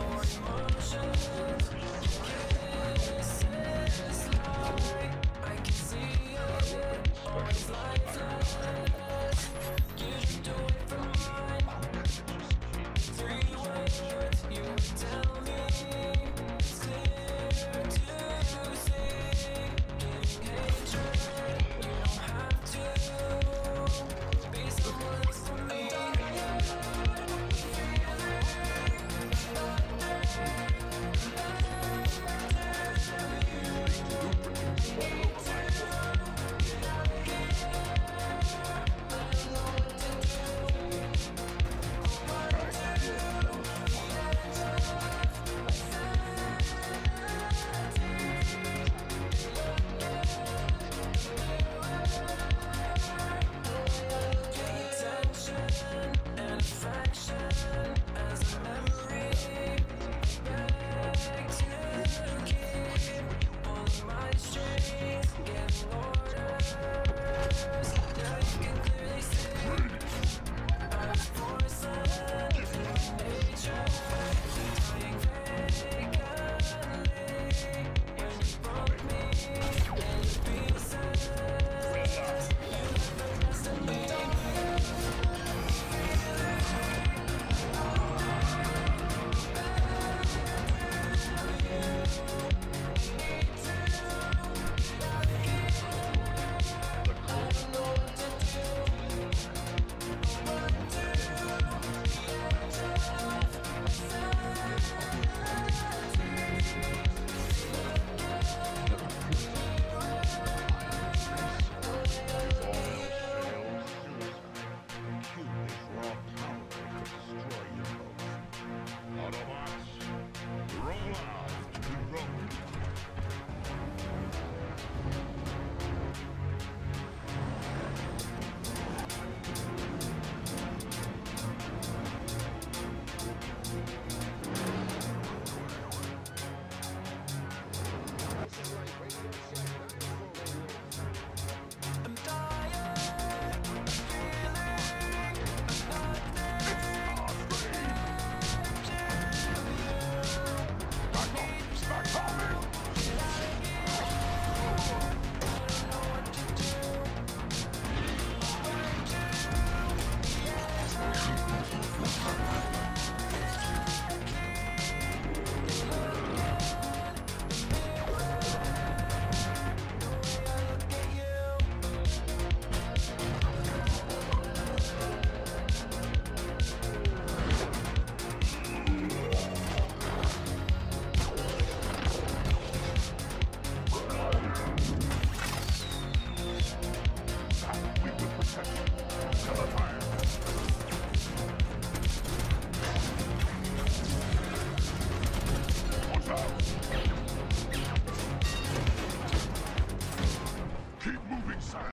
Or emotions, you can't resist. friend. We will